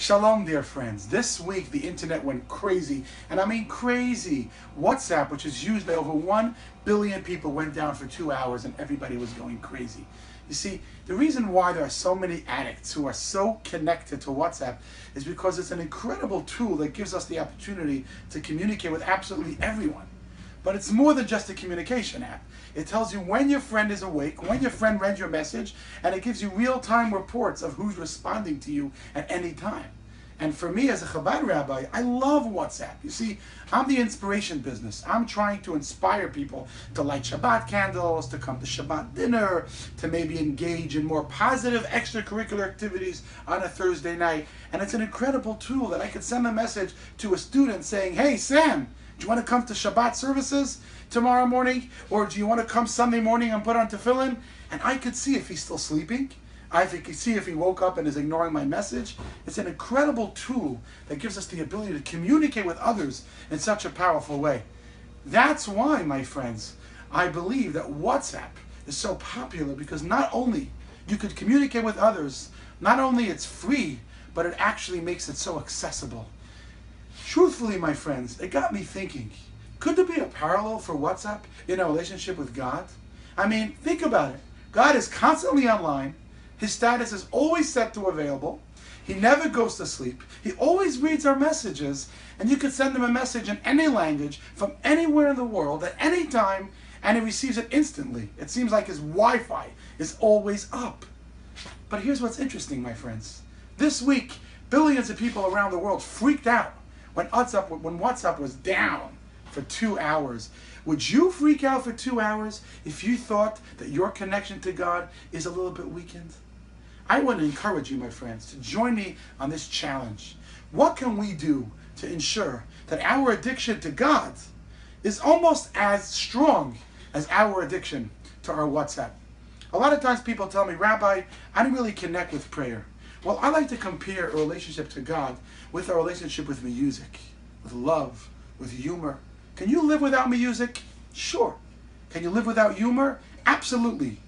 Shalom, dear friends. This week the internet went crazy, and I mean crazy. WhatsApp, which is used by over 1 billion people, went down for two hours and everybody was going crazy. You see, the reason why there are so many addicts who are so connected to WhatsApp is because it's an incredible tool that gives us the opportunity to communicate with absolutely everyone. But it's more than just a communication app. It tells you when your friend is awake, when your friend read your message, and it gives you real-time reports of who's responding to you at any time. And for me as a Chabad rabbi, I love WhatsApp. You see, I'm the inspiration business. I'm trying to inspire people to light Shabbat candles, to come to Shabbat dinner, to maybe engage in more positive extracurricular activities on a Thursday night. And it's an incredible tool that I could send a message to a student saying, hey, Sam, do you want to come to Shabbat services tomorrow morning? Or do you want to come Sunday morning and put on tefillin? And I could see if he's still sleeping. I could see if he woke up and is ignoring my message. It's an incredible tool that gives us the ability to communicate with others in such a powerful way. That's why, my friends, I believe that WhatsApp is so popular because not only you could communicate with others, not only it's free, but it actually makes it so accessible. Truthfully, my friends, it got me thinking, could there be a parallel for WhatsApp in a relationship with God? I mean, think about it. God is constantly online. His status is always set to available. He never goes to sleep. He always reads our messages, and you can send him a message in any language from anywhere in the world at any time, and he receives it instantly. It seems like his Wi-Fi is always up. But here's what's interesting, my friends. This week, billions of people around the world freaked out when WhatsApp, when WhatsApp was down for two hours. Would you freak out for two hours if you thought that your connection to God is a little bit weakened? I want to encourage you, my friends, to join me on this challenge. What can we do to ensure that our addiction to God is almost as strong as our addiction to our WhatsApp? A lot of times people tell me, Rabbi, I don't really connect with prayer. Well, I like to compare a relationship to God with a relationship with music, with love, with humor. Can you live without music? Sure. Can you live without humor? Absolutely.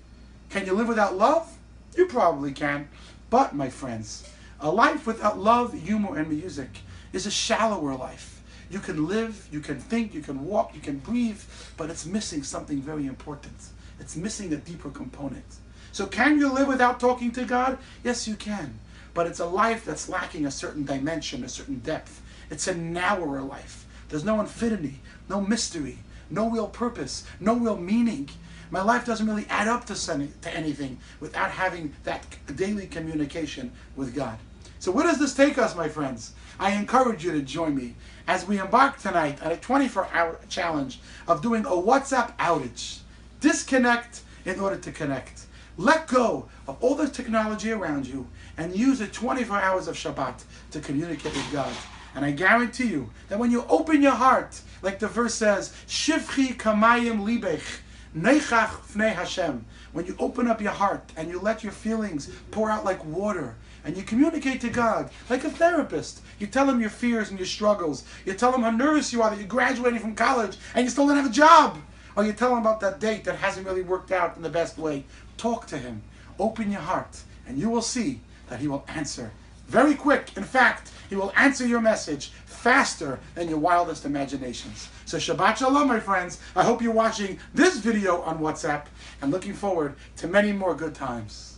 Can you live without love? You probably can. But, my friends, a life without love, humor, and music is a shallower life. You can live, you can think, you can walk, you can breathe, but it's missing something very important. It's missing a deeper component. So can you live without talking to God? Yes, you can. But it's a life that's lacking a certain dimension, a certain depth. It's a narrower life. There's no infinity, no mystery, no real purpose, no real meaning. My life doesn't really add up to, to anything without having that daily communication with God. So where does this take us, my friends? I encourage you to join me as we embark tonight on a 24-hour challenge of doing a WhatsApp outage. Disconnect in order to connect. Let go of all the technology around you and use the 24 hours of Shabbat to communicate with God. And I guarantee you that when you open your heart, like the verse says, Shivchi kamayim libech, neichach fnei Hashem. When you open up your heart and you let your feelings pour out like water, and you communicate to God like a therapist. You tell him your fears and your struggles. You tell him how nervous you are that you're graduating from college and you still don't have a job. Or you tell him about that date that hasn't really worked out in the best way. Talk to him. Open your heart, and you will see that he will answer very quick. In fact, he will answer your message faster than your wildest imaginations. So Shabbat Shalom, my friends. I hope you're watching this video on WhatsApp and looking forward to many more good times.